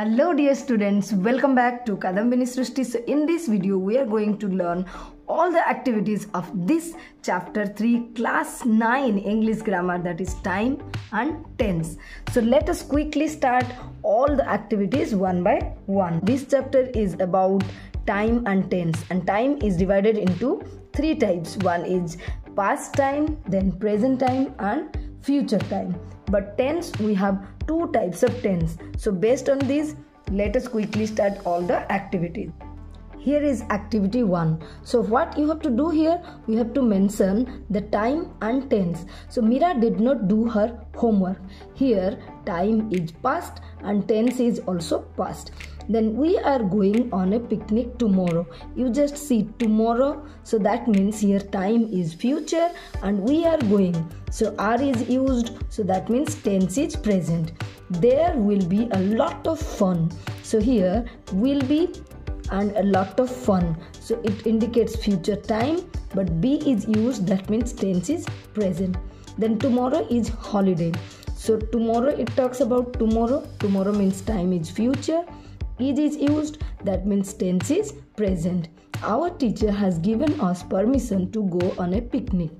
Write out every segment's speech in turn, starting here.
Hello dear students, welcome back to Kadambini Srusti. So in this video we are going to learn all the activities of this chapter 3 class 9 English grammar that is time and tense. So let us quickly start all the activities one by one. This chapter is about time and tense and time is divided into three types. One is past time, then present time and future time but tense we have two types of tense so based on this let us quickly start all the activities. Here is activity 1 so what you have to do here you have to mention the time and tense so mira did not do her homework. Here time is past and tense is also past then we are going on a picnic tomorrow. You just see tomorrow. So that means here time is future and we are going. So r is used. So that means tense is present. There will be a lot of fun. So here will be and a lot of fun. So it indicates future time but be is used. That means tense is present. Then tomorrow is holiday. So tomorrow it talks about tomorrow. Tomorrow means time is future is is used that means tense is present. Our teacher has given us permission to go on a picnic.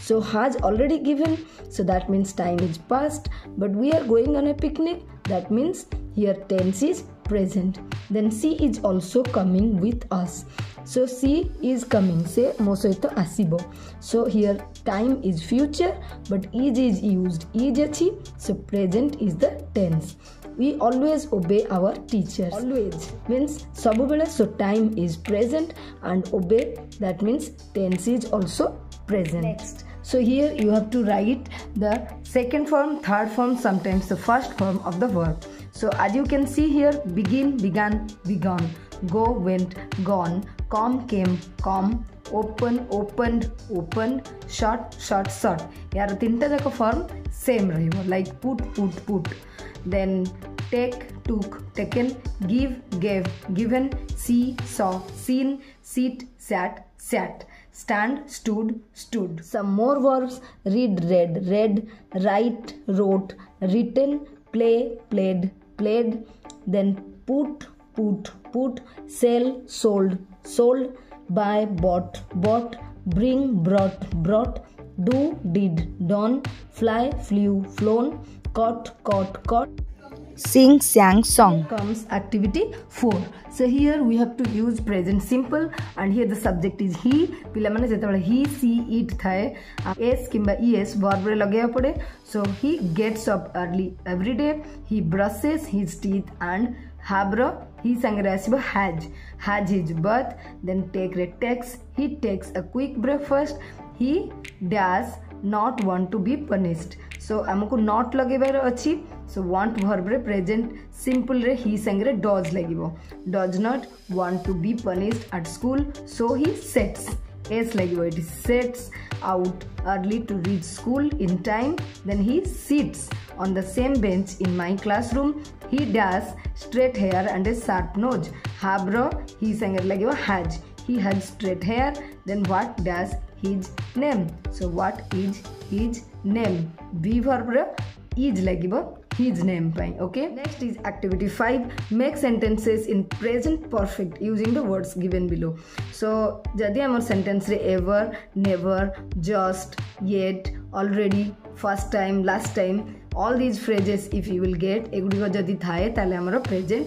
So has already given. So that means time is past but we are going on a picnic. That means here tense is present. Then she is also coming with us. So she is coming. Say mo soito asibo. So here time is future. But is is used. Isachi so present is the tense we always obey our teachers always means sabubele so time is present and obey that means tense is also present next so here you have to write the second form third form sometimes the first form of the verb so as you can see here begin began begun go went gone come came come open opened opened shut shut shut यार तीनटा जाक form same रहिबो like put put put then take took taken give gave given see saw seen sit sat sat stand stood stood. Some more verbs read read read write wrote written play played played then put put put sell sold sold buy bought bought bring brought brought do did done fly flew flown caught caught caught sing sang song comes activity 4 so here we have to use present simple and here the subject is he ପିଲାମାନେ ଯେତେବେଳେ he see it ଥାଏ s କିମ୍ବା es verb ରେ ଲଗେଇବା ପଡ଼େ so he gets up early every day he brushes his teeth and have ର he ସାଙ୍ଗରେ ଆସିବ has has his bath then take ରେ takes he takes a quick breakfast he does not want to be punished so ଆମକୁ not ଲଗେଇବାର ଅଛି so want verb ରେ present simple ରେ he ସାଙ୍ଗରେ does ଲାଗିବ does not want to be punished at school so he sets s ଲାଗିବ ଏଠି sets out early to reach school in time then he sits on the same bench in my classroom he does straight hair and a sharp nose have ର he ସାଙ୍ଗରେ ଲାଗିବ has he has straight hair then what does his name so what is his name be verb is लगे his name pi okay next is activity five make sentences in present perfect using the words given below so जदि आम sentence ever never just yet already first time last time all these phrases if you will get एगुड़ी जदि थाए तो आम present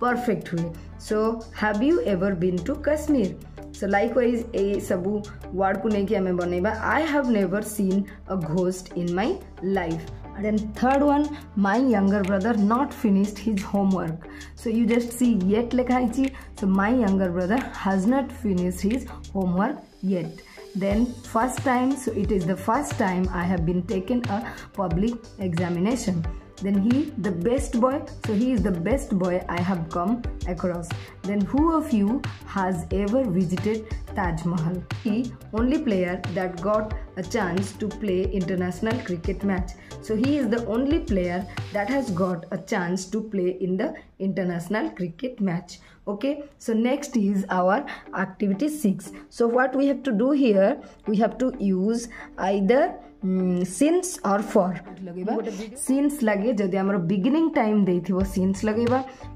perfect हुए so have you ever been to Kashmir So likewise a sabu word ku neke ame banaiba I have never seen a ghost in my life. And then third one, my younger brother not finished his homework. So you just see yet lekhaichi. So my younger brother has not finished his homework yet. Then first time, so it is the first time I have been taken a public examination then he the best boy so he is the best boy i have come across. Then who of you has ever visited taj mahal? He only player that got a chance to play international cricket match. So he is the only player that has got a chance to play in the international cricket match. Okay so next is our activity 6 so what we have to do here we have to use either since or for लगे scenes लगे जदि आम beginning time दे थो scenes लगे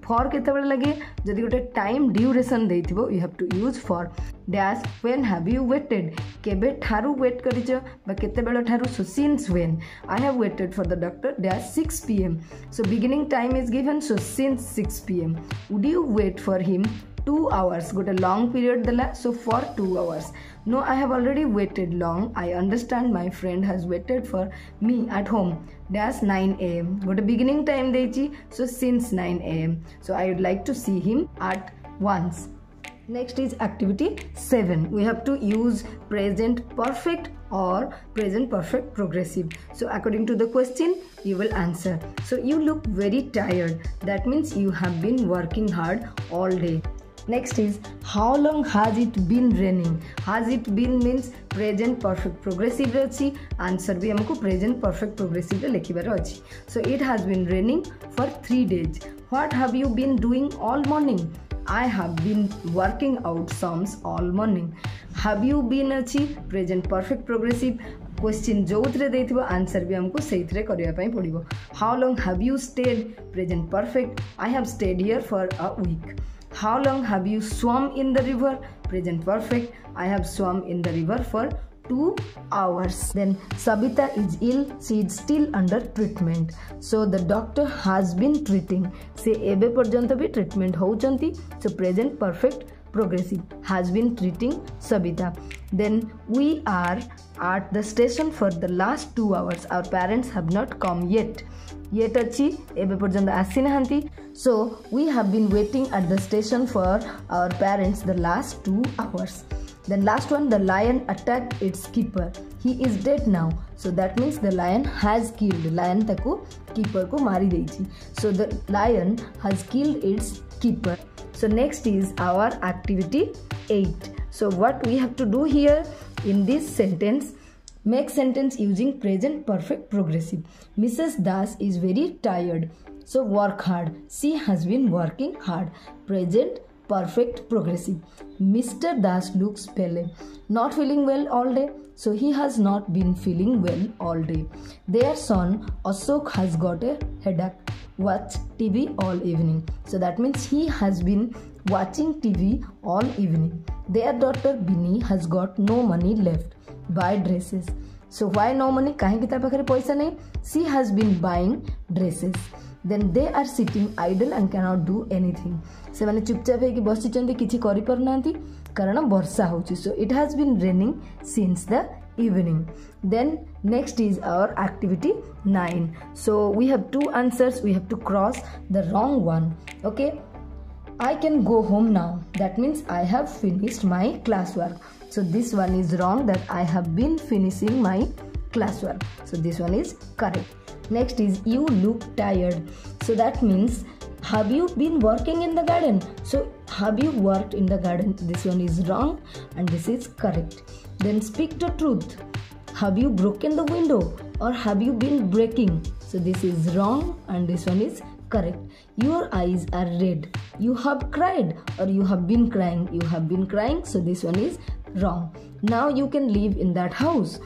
फर के लगे जदि गोटे time duration they though you have to use for dash when have you waited केवेट कर since when I have waited for the doctor dash six P M so beginning time is given so since six P M would you wait for him 2 hours good a long period dala so for 2 hours no i have already waited long i understand my friend has waited for me at home that's 9 a.m good a beginning time dechi so since 9 a.m so i would like to see him at once Next is activity 7. We have to use present perfect or present perfect progressive. So according to the question, you will answer. So you look very tired. That means you have been working hard all day. Next is how long has it been raining has it been means present perfect progressive अच्छी answer भी आमको present perfect progressive लिखबार अच्छे so it has been raining for three days what have you been doing all morning I have been working out sums all morning have you been अच्छी present perfect progressive question जो थे answer भी हमको सही पड़ो how long have you stayed present perfect I have stayed here for a week How long have you swum in the river? Present perfect. I have swum in the river for two hours. Then Sabita is ill. She is still under treatment. So the doctor has been treating. Se ebe porjanto bhi treatment houchanti. So present perfect progressive has been treating Sabita. Then we are at the station for the last two hours. Our parents have not come yet yet achi ebe porjonto asinahanti so we have been waiting at the station for our parents the last 2 hours. Then last one the lion attacked its keeper. He is dead now. So that means the lion has killed lion taku keeper ko mari deichi. So the lion has killed its keeper. So next is our activity 8 so what we have to do here in this sentence Make sentence using present perfect progressive. Mrs. Das is very tired. So work hard. She has been working hard. Present perfect progressive. Mr. Das looks pale. Not feeling well all day. So he has not been feeling well all day. Their son Ashok has got a headache. Watch TV all evening. So that means he has been watching TV all evening. Their daughter Bini has got no money left. buy dresses. So why no money? କାହିଁକି ତା ପାଖରେ ପଇସା ନାହିଁ she has been buying dresses then they are sitting idle and can't do anything ସେମାନେ ଚୁପଚାପ ହେଇକି ବସିଛନ୍ତି କିଛି କରିପାରୁନାହାନ୍ତି କାରଣ ବର୍ଷା ହେଉଛି so it has been raining since the evening then next is our activity 9 so we have two answers we have to cross the wrong one okay I can go home now. That means I have finished my classwork. So this one is wrong that I have been finishing my classwork. So this one is correct. Next is you look tired. So that means have you been working in the garden? So have you worked in the garden? This one is wrong and this is correct. Then speak the truth. Have you broken the window or have you been breaking? So this is wrong and this one is correct. Your eyes are red. You have cried or you have been crying. You have been crying. So this one is wrong. Now you can live in that house.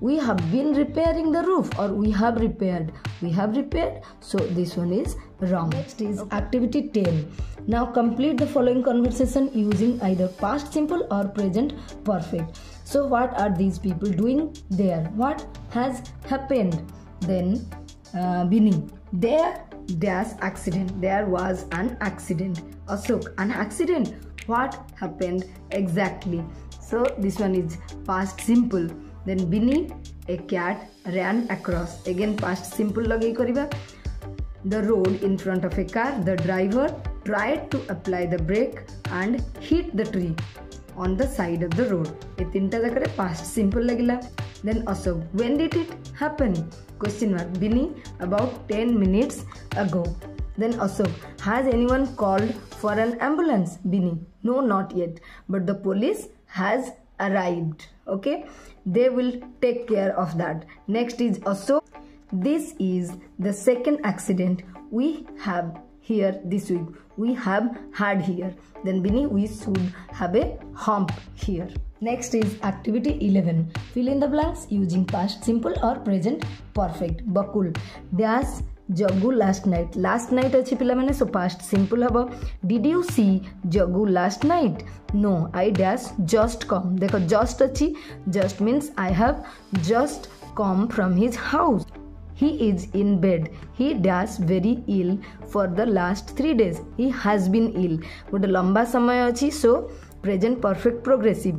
We have been repairing the roof or we have repaired. We have repaired. So this one is wrong. Next is activity 10. Now complete the following conversation using either past simple or present perfect. So what are these people doing there? What has happened? Then uh, Bini. There there's accident. There was an accident. Ashok, an accident. What happened exactly? So this one is past simple. Then Binny, a cat, ran across. Again past simple लगे करिबा. The road in front of a car. The driver tried to apply the brake and hit the tree on the side of the road. ये तीनटा past simple लगिला. Then also when did it happen? Question mark. Binny about 10 minutes ago. Then also, has anyone called for an ambulance? Bini, no, not yet. But the police has arrived. Okay? They will take care of that. Next is also this is the second accident we have here this week. We have had here. Then Bini we should have a hump here. Next is activity 11. Fill in the blanks using past simple or present perfect. Bakul. Dash Jagu last night last night ଅଛି ପିଲାମାନେ so past simple ହେବ did you see Jagu last night no I dash just come ଦେଖ just ଅଛି just means I have just come from his house he is in bed he dash very ill for the last 3 days he has been ill ଗୋଟେ ଲମ୍ବା ସମୟ ଅଛି so present perfect progressive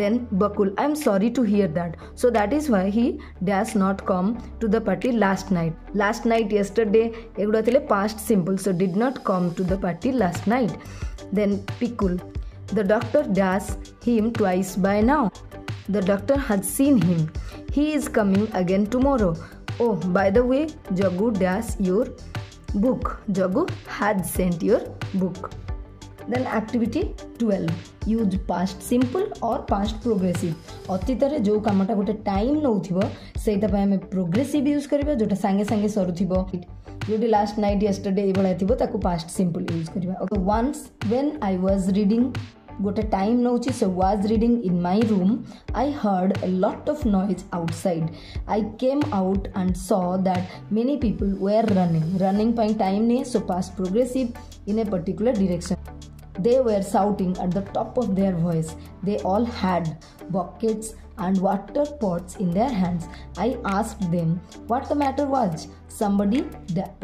then bakul i am sorry to hear that so that is why he does not come to the party last night last night yesterday এগুলো ଥିଲେ past simple so did not come to the party last night then pikul the doctor does him twice by now the doctor had seen him he is coming again tomorrow oh by the way jagu does your book jagu had sent your book then activity twelve use past simple or past progressive ଅତୀତରେ ଯେଉଁ କାମଟା ଗୋଟେ time ନେଉଥିବ ସେଇଟା ପାଇଁ ଆମେ progressive use କରିବା ଯେଉଁଟା ସାଙ୍ଗେ ସାଙ୍ଗେ ସରୁଥିବ ଯେଉଁଠି ଲାଷ୍ଟ ନାଇଟ୍ ୟେଷ୍ଟରଡେ ଏଇଭଳିଆ ଥିବ ତାକୁ ପାଷ୍ଟ ସିମ୍ପଲ୍ ୟୁଜ୍ କରିବା okay once when I was reading ଗୋଟେ ଟାଇମ୍ ନେଉଛି so was reading in my room I heard a lot of noise outside I came out and saw that many people were running running ପାଇଁ time ନିଏ so past progressive in a particular direction They were shouting at the top of their voice. They all had buckets and water pots in their hands. I asked them what the matter was. Somebody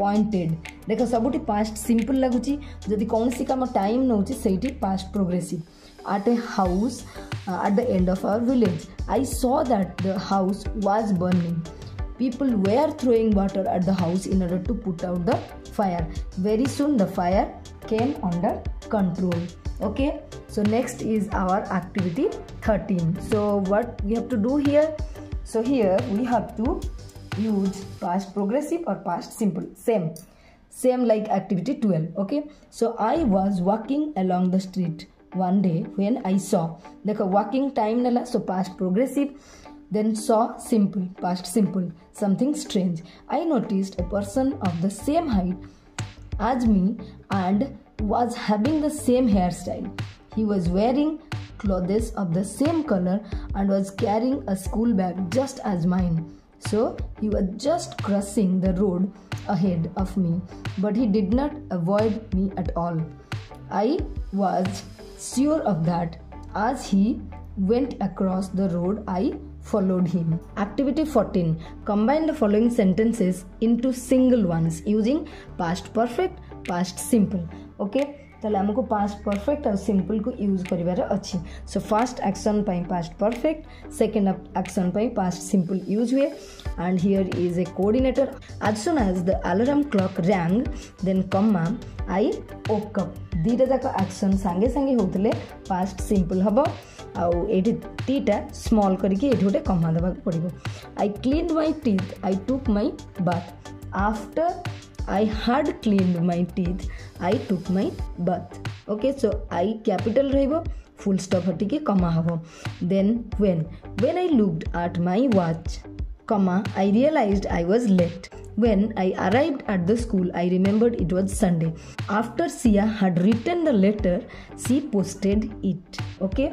pointed. ଦେଖ ସବୁଠି past simple ଲାଗୁଛି ଯଦି କୌଣସି କାମ time ନେଉଛି ସେଇଠି past progressive at a house uh, at the end of our village. I saw that the house was burning. People were throwing water at the house in order to put out the fire. Very soon the fire came under control. Okay? So next is our activity 13 so what we have to do here? So here we have to use past progressive or past simple. Same. Same like activity 12 okay? So i was walking along the street one day when i saw a walking time nala so past progressive then saw simple past simple something strange. I noticed a person of the same height as me and was having the same hairstyle. He was wearing clothes of the same color and was carrying a school bag just as mine. So he was just crossing the road ahead of me, but he did not avoid me at all. I was sure of that. As he went across the road, I followed him. Activity 14 Combine the following sentences into single ones using past perfect, past simple. Okay ତାହେଲେ ଆମକୁ past perfect ଆଉ ସିମ୍ପଲକୁ use କରିବାର ଅଛି so first action ପାଇଁ past perfect second action ପାଇଁ past simple use ହୁଏ and here is a coordinator as soon as the alarm clock rang then comma I woke up ଦୁଇଟା ଯାକ ଆକ୍ସନ୍ ସାଙ୍ଗେ ସାଙ୍ଗେ ହେଉଥିଲେ ପାଷ୍ଟ ସିମ୍ପଲ ହେବ ଆଉ ଏଇଠି ଦୁଇଟା ସ୍ମଲ୍ କରିକି ଏଇଠି ଗୋଟେ କମା ଦେବାକୁ ପଡ଼ିବ I clean my teeth I took my bath after I had cleaned my teeth. I took my bath. Okay, so I capital ରହିବ full stop ହଟିକି କମା ହେବ then when when I looked at my watch comma I realized I was late when I arrived at the school, I remembered it was Sunday. After Sia had written the letter, she posted it. Okay.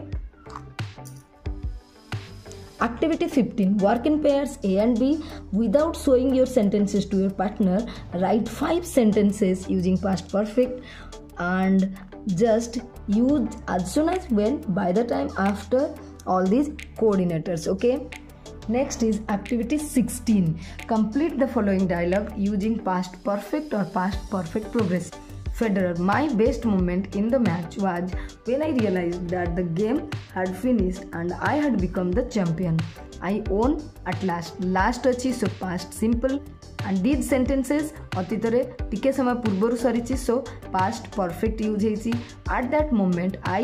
Activity 15 Work in pairs A and B. Without showing your sentences to your partner, write 5 sentences using past perfect and just use as soon as when by the time after all these coordinators. Okay. Next is activity 16. Complete the following dialogue using past perfect or past perfect progress. Federer, my best moment in the match was when I realized that the game had finished and I had become the champion. I won at last. Last ଅଛି so past simple and these sentences ଅତୀତରେ ଟିକେ ସମୟ ପୂର୍ବରୁ ସରିଛି so past perfect use ହେଇଛି at that moment I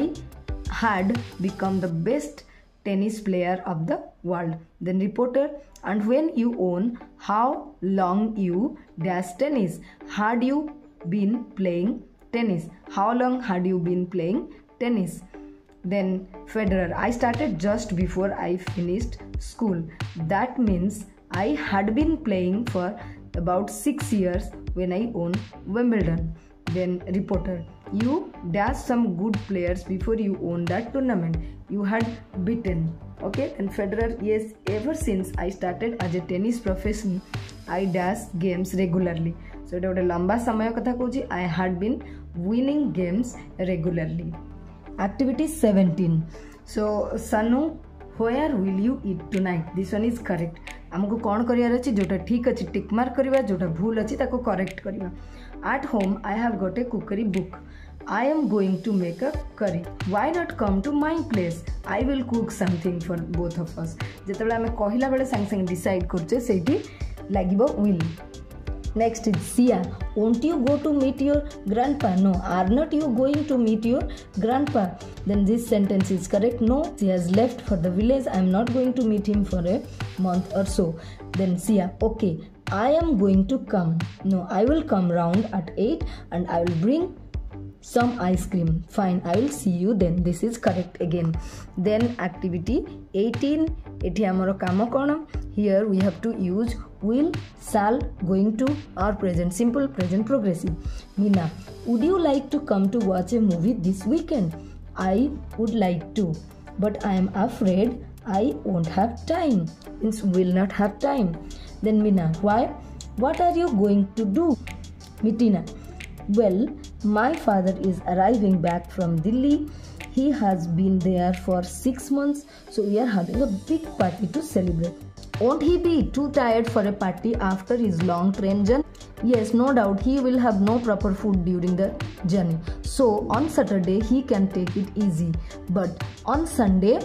had become the best tennis player of the world. Then reporter, and when you own, how long you dash tennis? Had you been playing tennis? How long had you been playing tennis? Then Federer, I started just before I finished school. That means I had been playing for about 6 years when I won Wimbledon. Then reporter, you dash some good players before you won that tournament. You had beaten. Okay, and Federer, yes, ever since I started as a tennis profession, I dash games regularly. So এটা ଗୋଟେ ଲମ୍ବା ସମୟ କଥା କହୁଛି I had been winning games regularly. Activity 17. So Sanu, where will you eat tonight? This one is correct. ଆମକୁ କ'ଣ କରିବାର ଅଛି ଯେଉଁଟା ଠିକ୍ ଅଛି ଟିକ୍ ମାର୍କ କରିବା ଯେଉଁଟା ଭୁଲ ଅଛି ତାକୁ କରେକ୍ଟ କରିବା at home I have got a cookery book I am going to make a curry. Why not come to my place? I will cook something for both of us. ଯେତେବେଳେ ଆମେ କହିଲା ବେଳେ ସାଙ୍ଗେ ସାଙ୍ଗେ ଡିସାଇଡ୍ କରୁଛେ ସେଇଠି ଲାଗିବ will Next is Sia. Won't you go to meet your grandpa? No. Are not you going to meet your grandpa? Then this sentence is correct. No. She has left for the village. I am not going to meet him for a month or so. Then Sia. Okay. I am going to come. No. I will come round at 8 and I will bring some ice cream. Fine i will see you then. This is correct again. Then activity 18 এটি আমার কাম কোণ Here we have to use will shall going to or present. Simple present progressive. Mina, would you like to come to watch a movie this weekend? I would like to but i am afraid i won't have time. Means will not have time. Then Mina, why? What are you going to do? Mitina well, my father is arriving back from Delhi. He has been there for six months, so we are having a big party to celebrate. Won't he be too tired for a party after his long train journey? Yes, no doubt he will have no proper food during the journey. So on Saturday he can take it easy. But on Sunday,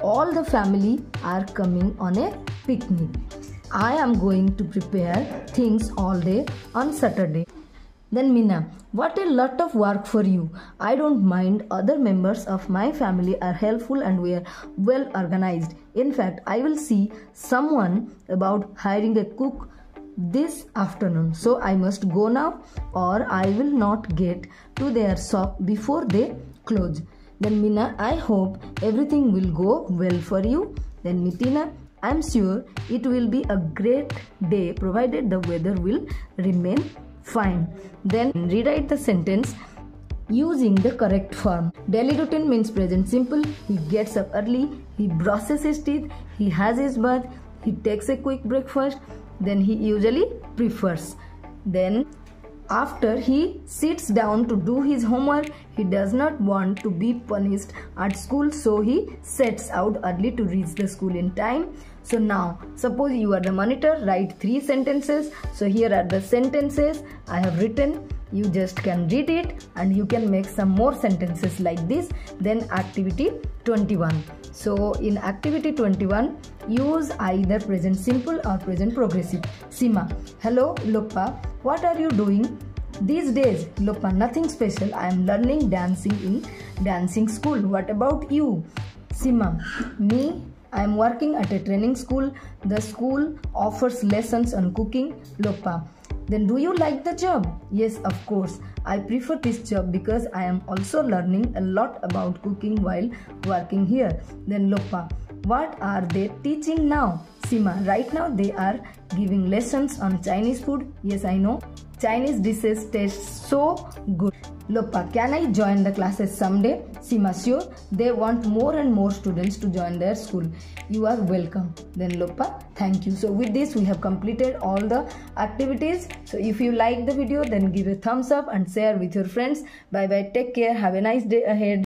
all the family are coming on a picnic. I am going to prepare things all day on Saturday. Then Mina, what a lot of work for you. I don't mind other members of my family are helpful and we are well organized. In fact, I will see someone about hiring a cook this afternoon. So I must go now or I will not get to their shop before they close. Then Mina, I hope everything will go well for you. Then Mitina, I'm sure it will be a great day provided the weather will remain fine. Then rewrite the sentence using the correct form. Daily routine means present simple. He gets up early, he brushes his teeth, he has his bath, he takes a quick breakfast, then he usually prefers. Then after he sits down to do his homework, he does not want to be punished at school, so he sets out early to reach the school in time. So now, suppose you are the monitor, write three sentences. So here are the sentences I have written. You just can read it and you can make some more sentences like this. Then activity 21. So in activity 21, use either present simple or present progressive. Sima, hello Lopa, what are you doing? These days, Lopa, nothing special. I am learning dancing in dancing school. What about you? Sima, me, I am working at a training school. The school offers lessons on cooking. Lopa, then do you like the job? Yes, of course. I prefer this job because I am also learning a lot about cooking while working here. Then Lopa, what are they teaching now? Sima, right now they are giving lessons on Chinese food. Yes, I know. Chinese dishes taste so good. Lopa, can I join the classes someday? Sima, sure. They want more and more students to join their school. You are welcome. Then Lopa, thank you. So with this, we have completed all the activities. So if you like the video, then give a thumbs up and share with your friends. Bye bye. Take care. Have a nice day ahead.